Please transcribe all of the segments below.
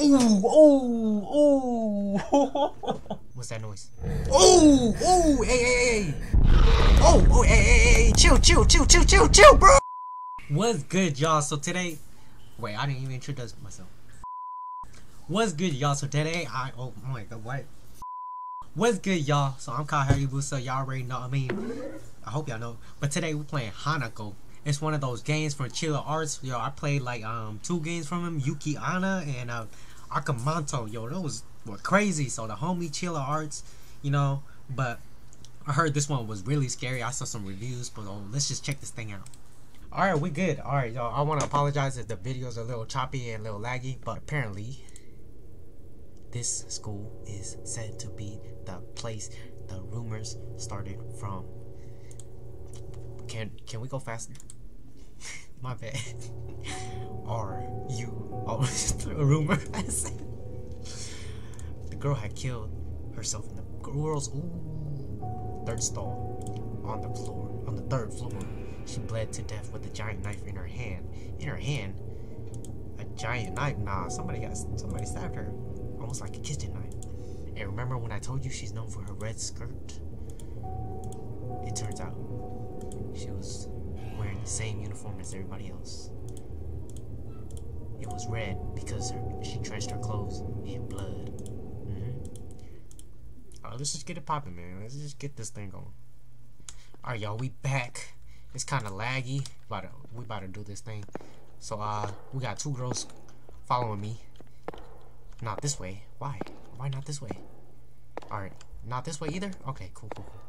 Ooh, oh, oh. What's that noise? Oh, oh, hey, hey, hey. Oh, oh, hey, hey, hey, chill, chill, chill, chill, chill, chill, bro. What's good, y'all? So today, wait, I didn't even introduce myself. What's good, y'all? So today, I, oh, oh my god, what? What's good, y'all? So I'm Kyle Harry Hayabusa. Y'all already know. I mean, I hope y'all know. But today we're playing Hanako. It's one of those games from Chilla Arts. Yo, I played like um two games from him, Yuki Onna and uh, Akamanto. Yo, those were crazy. So the homie Chilla Arts, you know. But I heard this one was really scary. I saw some reviews, but oh, let's just check this thing out. Alright, we good. Alright, y'all. I want to apologize if the videos a little choppy and a little laggy, but apparently this school is said to be the place the rumors started from. Can can we go faster? My bad. Are you oh a rumor? the girl had killed herself in the girl's ooh, third stall on the floor on the third floor. She bled to death with a giant knife in her hand. In her hand, a giant knife. Nah, somebody got somebody stabbed her, almost like a kitchen knife. And remember when I told you she's known for her red skirt? It turns out she was wearing the same uniform as everybody else. It was red because her, she drenched her clothes in blood. Mm -hmm. Alright, let's just get it popping, man. Let's just get this thing going. Alright, y'all, we back. It's kind of laggy. About to, we about to do this thing. So, uh, we got two girls following me. Not this way. Why? Why not this way? Alright, not this way either? Okay, cool, cool, cool.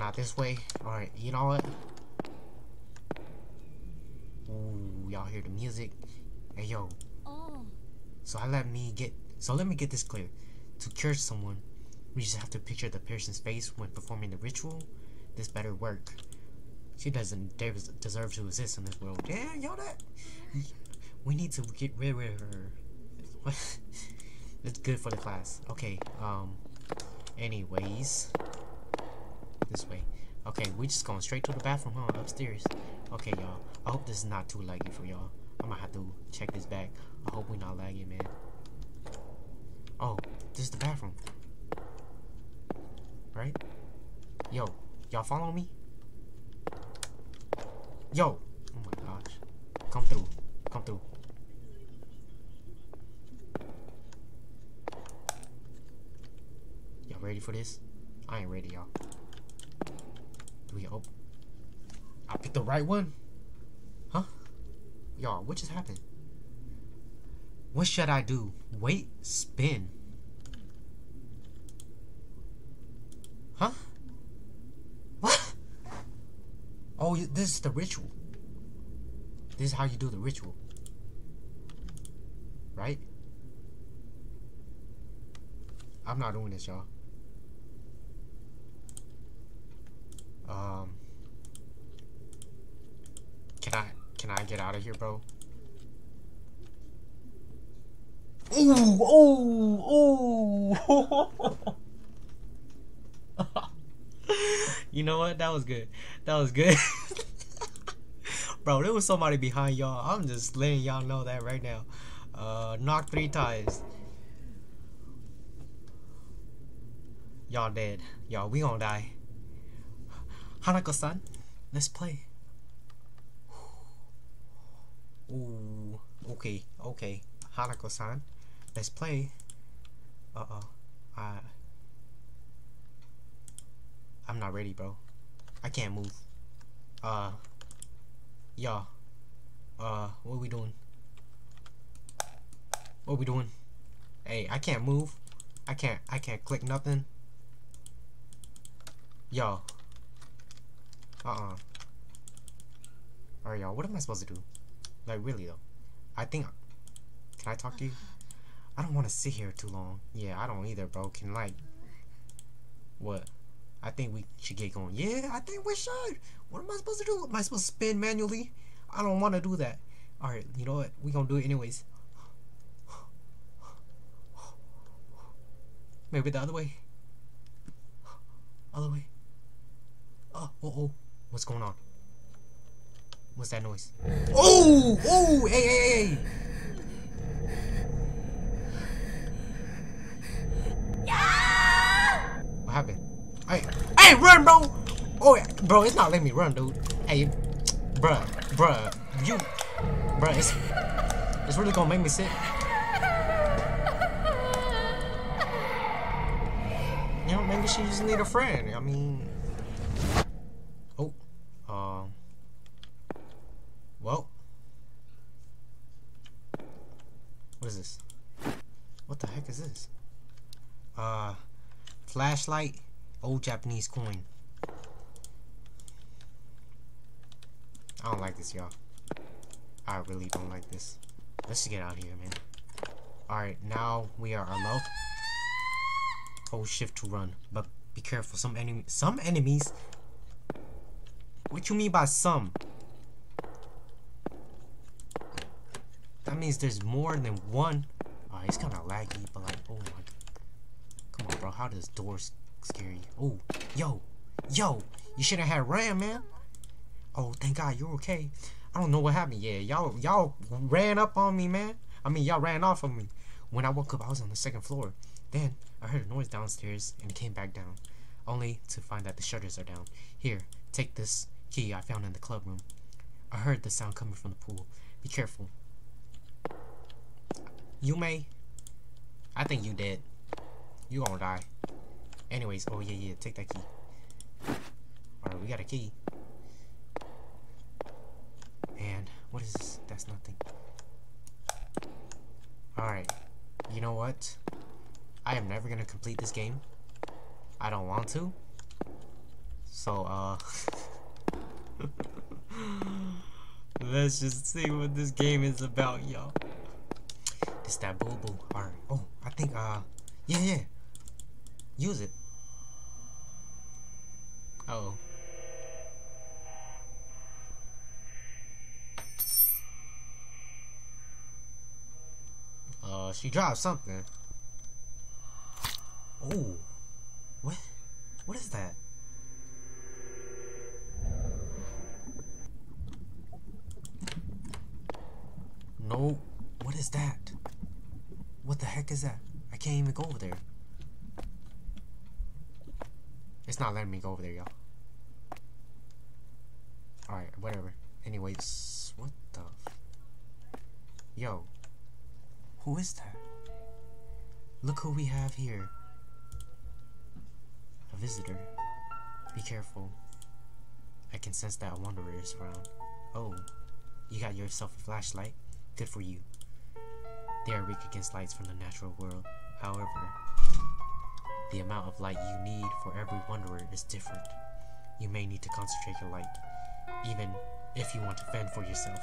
Not this way. Alright, you know what? Ooh, y'all hear the music? Hey, yo. Oh. So I let me get... So let me get this clear. To cure someone, we just have to picture the person's face when performing the ritual. This better work. She doesn't deserve to exist in this world. Yeah, y'all that... We need to get rid of her. it's good for the class. Okay, um... Anyways this way. Okay, we just going straight to the bathroom, huh? Upstairs. Okay, y'all. I hope this is not too laggy for y'all. I'm gonna have to check this back. I hope we're not lagging, man. Oh, this is the bathroom. Right? Yo, y'all follow me? Yo! Oh my gosh. Come through. Come through. Y'all ready for this? I ain't ready, y'all. Open? I picked the right one? Huh? Y'all, what just happened? What should I do? Wait, spin. Huh? What? Oh, this is the ritual. This is how you do the ritual. Right? I'm not doing this, y'all. Um, can I can I get out of here, bro? Ooh, ooh, ooh. you know what? That was good. That was good. bro, there was somebody behind y'all. I'm just letting y'all know that right now. Uh, knock three times. Y'all dead. Y'all, we gonna die. Hanako-san, let's play. Ooh, okay, okay. Hanako-san, let's play. Uh-oh. I... I'm not ready, bro. I can't move. Uh... Yeah. Uh, what are we doing? What we doing? Hey, I can't move. I can't, I can't click nothing. Yo. Uh-uh. Alright, y'all. What am I supposed to do? Like, really, though. I think... Can I talk to you? I don't want to sit here too long. Yeah, I don't either, bro. Can, like... What? I think we should get going. Yeah, I think we should. What am I supposed to do? Am I supposed to spin manually? I don't want to do that. Alright, you know what? we to do it anyways. Maybe the other way. Other way. Oh, oh, oh. What's going on? What's that noise? Oh! Oh! Hey, hey, hey! What happened? Hey, hey, run, bro! Oh, yeah. bro, it's not letting me run, dude. Hey, bruh, bruh, you, bruh, it's, it's really gonna make me sick. You know, maybe she just need a friend. I mean, oh, um, well, what is this? What the heck is this? Uh, flashlight, old Japanese coin. I don't like this, y'all. I really don't like this. Let's get out of here, man. Alright, now we are alone. Hold shift to run. But be careful. Some enemy some enemies What you mean by some? That means there's more than one. Oh, it's kinda laggy, but like, oh my on bro, how does doors scare you? Oh, yo, yo, you shouldn't have RAM, man. Oh, thank God you're okay. I don't know what happened. Yeah, y'all y'all ran up on me, man. I mean, y'all ran off of me. When I woke up, I was on the second floor. Then I heard a noise downstairs and came back down, only to find that the shutters are down. Here, take this key I found in the club room. I heard the sound coming from the pool. Be careful. You may. I think you dead. You gonna die. Anyways, oh yeah, yeah, take that key. Alright, we got a key. And what is this? That's nothing. Alright. You know what? I am never gonna complete this game. I don't want to. So, uh... Let's just see what this game is about, y'all. It's that boo boo. Alright. Oh, I think, uh... Yeah, yeah. Use it. Uh oh. Uh, she dropped something. Oh. What? What is that? No. What is that? What the heck is that? I can't even go over there. It's not letting me go over there, y'all. Alright, whatever. Anyways, what the... Yo. Who is that? Look who we have here. A visitor. Be careful. I can sense that a wanderer is around. Oh, you got yourself a flashlight? Good for you. They are weak against lights from the natural world. However, the amount of light you need for every wanderer is different. You may need to concentrate your light, even if you want to fend for yourself.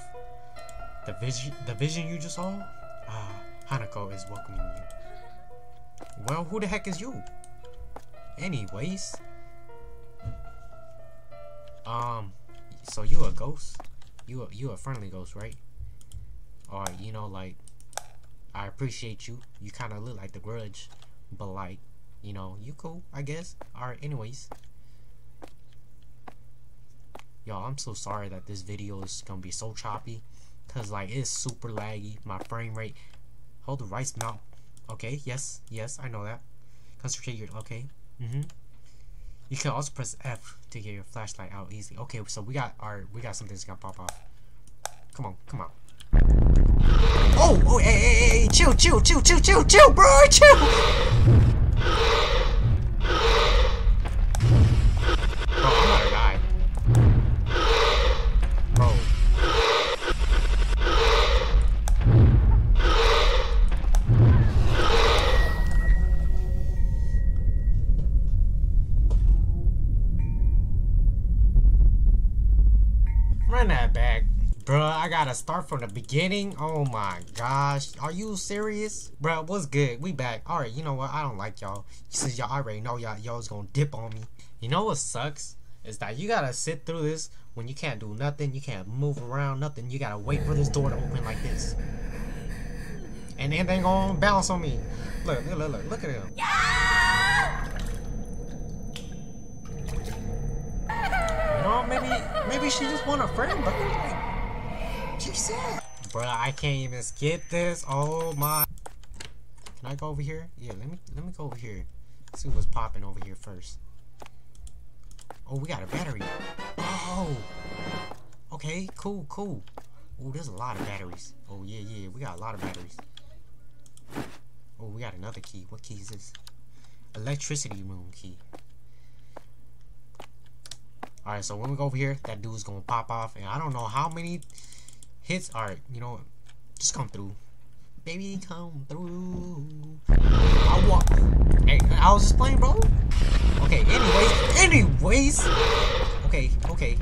The vision, the vision you just saw? Ah, Hanako is welcoming you. Well, who the heck is you? Anyways. Um, so you a ghost? You a, you a friendly ghost, right? Or, you know, like, I appreciate you. You kind of look like the grudge. But, like, you know, you cool, I guess. Alright, anyways. Y'all, I'm so sorry that this video is gonna be so choppy. Cause, like, it's super laggy. My frame rate Hold the right mouse. Okay, yes, yes, I know that. Concentrate your, okay. Mm-hmm. You can also press F to get your flashlight out easily. Okay, so we got our, we got something that's gonna pop off. Come on, come on. Oh, oh, hey, hey, hey, chill, chill, chill, chill, chill, chill, bro, chill! Run that back. Bruh, I gotta start from the beginning? Oh my gosh. Are you serious? Bro, what's good? We back. Alright, you know what? I don't like y'all. Since y'all already know y'all y'all's gonna dip on me. You know what sucks? Is that you gotta sit through this when you can't do nothing, you can't move around, nothing. You gotta wait for this door to open like this. And then they gonna bounce on me. Look, look, look, look, look at him. Yeah! You know, maybe maybe she just want a friend, but Bruh, I can't even skip this. Oh my. Can I go over here? Yeah, let me let me go over here. See what's popping over here first. Oh, we got a battery. Oh. Okay, cool, cool. Oh, there's a lot of batteries. Oh yeah, yeah, we got a lot of batteries. Oh, we got another key. What key is this? Electricity room key. Alright, so when we go over here, that dude's gonna pop off. And I don't know how many hits. Alright, you know Just come through. Baby, come through. I walk. Hey, I was just playing, bro. Okay, anyways. Anyways. Okay, okay.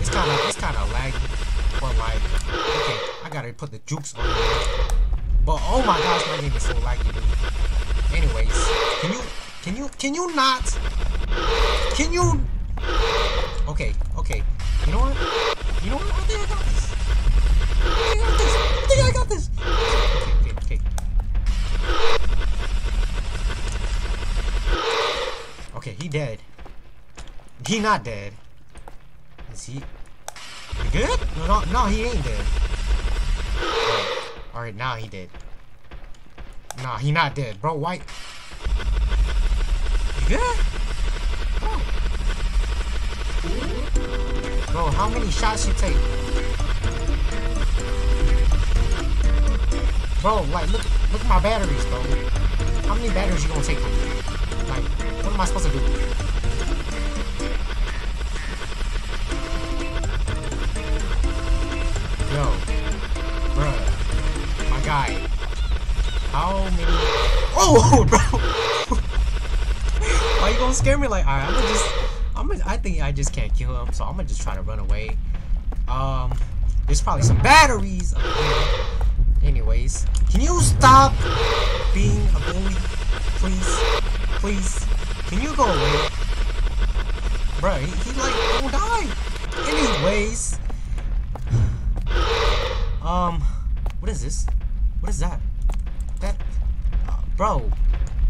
It's kind of, it's kind of laggy. But like, okay, I gotta put the jukes on. But oh my gosh, my game is so laggy, dude. Anyways, can you, can you, can you not? Can you Okay, okay. You know what? You know what? I think I got this. I got this. I think I got this. Okay, okay, okay. Okay, he dead. He not dead. Is he? You good? No, no, no, he ain't dead. Alright, now he dead. Nah, he not dead. Bro, white. You good? Bro, how many shots you take? Bro, like, look, look at my batteries, bro. How many batteries you gonna take? Like, what am I supposed to do? Yo, bruh, my guy. How many? Oh, bro. Why you gonna scare me like? Alright, I'm gonna just. I'm gonna, I think I just can't kill him, so I'm gonna just try to run away. Um, there's probably some batteries. Anyways, can you stop being a bully, please, please? Can you go away, bro? He, he like don't die. Anyways, um, what is this? What is that? That, uh, bro,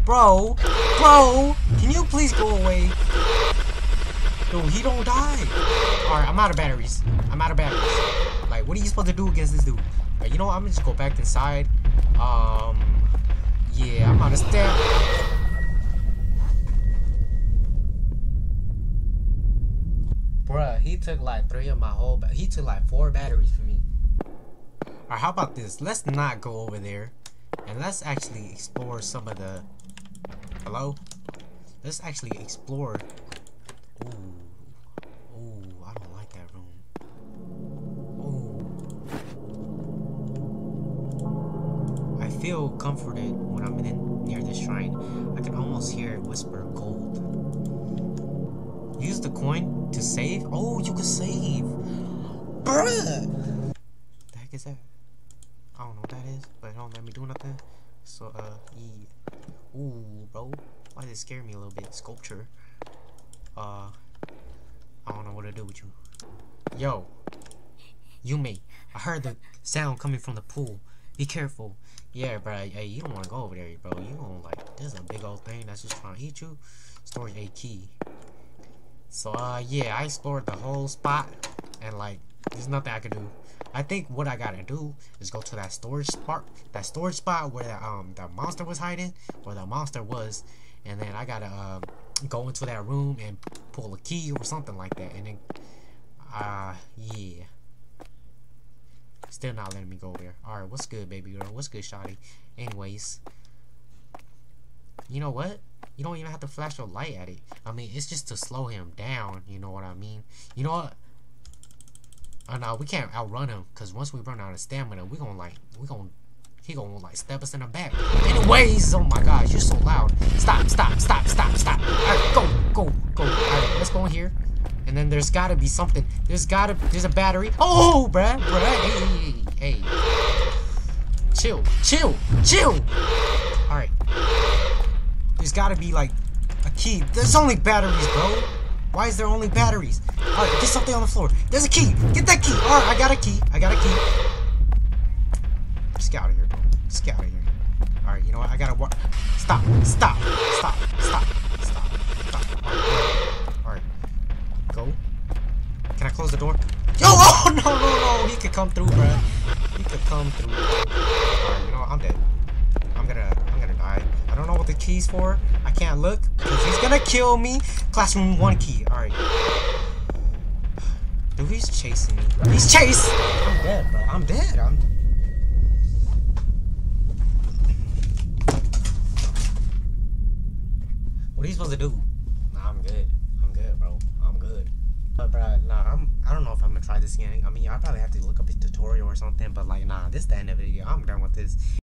bro, bro, can you please go away? Dude, he don't die. Alright, I'm out of batteries. I'm out of batteries. Like, what are you supposed to do against this dude? You know what? I'm gonna just go back inside. Um, yeah, I'm out of stamina. Bruh, he took like three of my whole. he took like four batteries from me. Alright, how about this? Let's not go over there, and let's actually explore some of the. Hello. Let's actually explore. Whisper gold. Use the coin to save? Oh, you can save! Bruh! The heck is that? I don't know what that is, but it don't let me do nothing. So, uh, yeah. Ooh, bro. Why did it scare me a little bit? Sculpture. Uh, I don't know what to do with you. Yo. Yume, I heard the sound coming from the pool. Be careful. Yeah, bro. Hey, you don't want to go over there, bro. You don't like. There's a big old thing that's just trying to eat you. Storage a key. So, uh, yeah, I explored the whole spot, and like, there's nothing I can do. I think what I gotta do is go to that storage spot, that storage spot where the um the monster was hiding, where the monster was, and then I gotta uh, go into that room and pull a key or something like that, and then, uh, yeah. Still not letting me go over there. Alright, what's good, baby girl? What's good, shawty? Anyways. You know what? You don't even have to flash your light at it. I mean, it's just to slow him down. You know what I mean? You know what? Uh, oh, no, we can't outrun him. Because once we run out of stamina, we're gonna, like, we're gonna he gonna like step us in the back. Anyways, oh my gosh, you're so loud. Stop, stop, stop, stop, stop. Alright, go, go, go. Alright, let's go in here. And then there's gotta be something. There's gotta, there's a battery. Oh, bruh, bruh, hey, hey, hey. Chill, chill, chill. All right. There's gotta be like a key. There's only batteries, bro. Why is there only batteries? All right, get something on the floor. There's a key. Get that key. All right, I got a key. I got a key. Just get out of here, bro. Just get out of here. All right, you know what? I gotta walk. Stop. Stop. Stop. Stop. Go. Can I close the door? Yo! Oh, no, no, no, he could come through, bro. He could come through. Right, you know what? I'm dead. I'm gonna, I'm gonna die. I don't know what the key's for. I can't look because he's gonna kill me. Classroom one key. All right. Dude, he's chasing me. He's chasing. I'm dead, bro. I'm dead. I'm. What are you supposed to do? Nah, I'm good. I'm good, bro. I'm good. But bro, nah, I'm. I this again. I mean, I probably have to look up a tutorial or something. But like, nah, this is the end of the video. I'm done with this.